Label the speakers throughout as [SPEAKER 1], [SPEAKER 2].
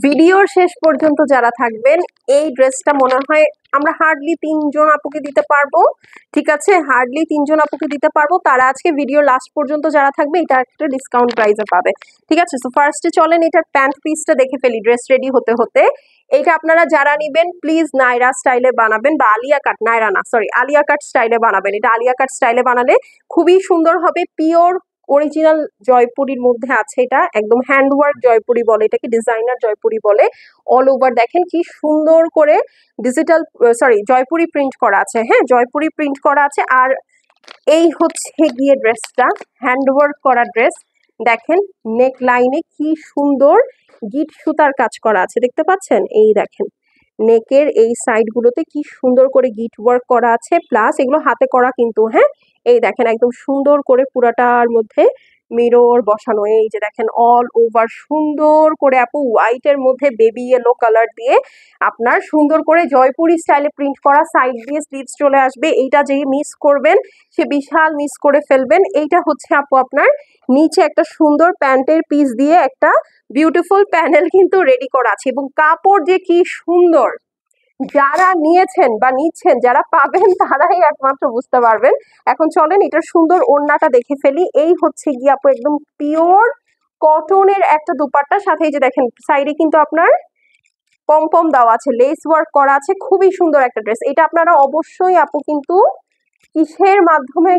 [SPEAKER 1] ভিডিওর শেষ পর্যন্ত যারা থাকবেন, এই ড্রেসটা মনে হয় আমরা হার্ডলি তিনজন আপুকে দিতে পারব। ঠিক আছে? হার্ডলি তিনজন আপুকে দিতে পারব। তারা আজকে ভিডিও লাস্ট পর্যন্ত যারা থাকবে, এটা একটা ডিসকাউন্ট প্রাইসে পাবে। ঠিক আছে? সো ফার্স্টে চলেন, এটার প্যান্ট পিসটা দেখে ফেলি ড্রেস রেডি হতে হতে। এইটা আপনারা যারা নিবেন প্লিজ নাইরা স্টাইলে বানাবেন বা আলিয়া কাট নাইরা না সরি আলিয়া কাট স্টাইলে বানাবেন। এটা আলিয়া কাট স্টাইলে বানালে খুবই সুন্দর হবে পিওর অরিজিনাল জয়পুরির মধ্যে আছে এটা, একদম হ্যান্ডওয়ার্ক জয়পুরি বলে, এটাকে ডিজাইনার জয়পুরি বলে অল ওভার দেখেন কি সুন্দর করে ডিজিটাল সরি জয়পুরি প্রিন্ট করা আছে হ্যাঁ জয়পুরি প্রিন্ট করা আছে, আর এই হচ্ছে গিয়ে ড্রেসটা হ্যান্ডওয়ার্ক করা ড্রেস দেখেন নেক লাইনে কি সুন্দর গিট সুতার কাজ করা আছে, দেখতে পাচ্ছেন? এই দেখেন নেকের এই সাইডগুলোতে কি সুন্দর করে গিট ওয়ার্ক করা আছে প্লাস এগুলো হাতে করা কিন্তু হ্যাঁ এই দেখেন একদম সুন্দর করে পুরাটার মধ্যে মিরর বসানো। এই যে দেখেন অল ওভার সুন্দর করে আপু হোয়াইটের মধ্যে বেবি ইয়েলো কালার দিয়ে আপনার সুন্দর করে জয়পুরি স্টাইলে প্রিন্ট করা সাইড দিয়ে স্লিভস চলে আসবে। এইটা যে মিস করবেন, সে বিশাল মিস করে ফেলবেন। এইটা হচ্ছে আপু আপনার নিচে একটা সুন্দর প্যান্টের পিস দিয়ে একটা বিউটিফুল প্যানেল কিন্তু রেডি করা আছে এবং কাপড় যে কি সুন্দর! যারা নিয়েছেন বা নিচ্ছেন, যারা পাবেন, তারাই একমাত্র বুঝতে পারবেন। এখন চলেন এটার সুন্দর ওড়নাটা দেখে ফেলি। এই হচ্ছে গিয়ে আপু একদম পিওর কটনের একটা দুপাট্টা। সাথে যে দেখেন, সাইডে কিন্তু আপনার পম পম দেওয়া আছে, লেস ওয়ার্ক করা আছে। খুবই সুন্দর একটা ড্রেস। এটা আপনারা অবশ্যই আপু কিন্তু কিসের মাধ্যমে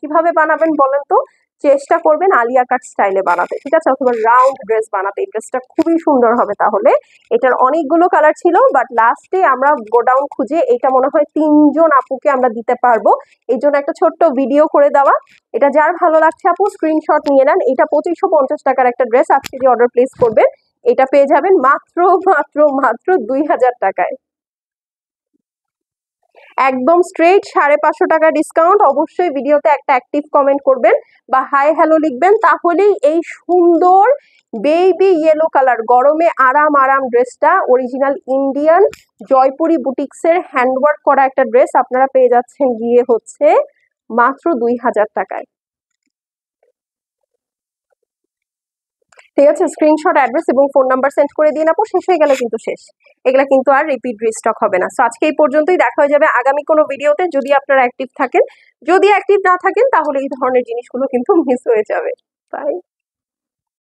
[SPEAKER 1] কীভাবে বানাবেন বলেন তো? চেষ্টা করবেন আলিয়া কাট স্টাইলে বানাতে, ঠিক আছে? অথবা রাউন্ড ড্রেস বানাতে। ড্রেসটা খুবই সুন্দর হবে তাহলে। এটার অনেকগুলো কালার ছিল বাট লাস্টে আমরা গোডাউন খুঁজে এটা মনে হয় তিনজন আপুকে আমরা দিতে পারব। এই জন্য একটা ছোট্ট ভিডিও করে দেওয়া। এটা যার ভালো লাগছে আপু স্ক্রিনশট নিয়ে নেন। এটা পঁচিশশো পঞ্চাশ টাকার একটা ড্রেস আজকে যে অর্ডার প্লেস করবেন, এটা পেয়ে যাবেন মাত্র মাত্র মাত্র দুই হাজার টাকায়। একদম স্ট্রেট সাড়ে পাঁচশো টাকা ডিসকাউন্ট অবশ্যই ভিডিওতে একটা অ্যাক্টিভ কমেন্ট করবেন বা হাই হ্যালো লিখবেন। তাহলেই এই সুন্দর বেবি ইয়েলো কালার গরমে আরাম আরাম ড্রেসটা অরিজিনাল ইন্ডিয়ান জয়পুরি বুটিক্সের হ্যান্ডওয়ার্ক করা একটা ড্রেস আপনারা পেয়ে যাচ্ছেন। গিয়ে হচ্ছে মাত্র দুই হাজার টাকায়। ঠিক আছে স্ক্রিনশট অ্যাড্রেস এবং ফোন নাম্বার সেন্ড করে দিয়ে নেব শেষ হয়ে গেলে কিন্তু শেষ। এগুলা কিন্তু আর রিপিট রিস্টক হবে না। সো আজকে এই পর্যন্তই দেখা হয়ে যাবে আগামী কোনো ভিডিওতে যদি আপনারা অ্যাক্টিভ থাকেন, যদি অ্যাক্টিভ না থাকেন, তাহলে এই ধরনের জিনিসগুলো কিন্তু মিস হয়ে যাবে। বাই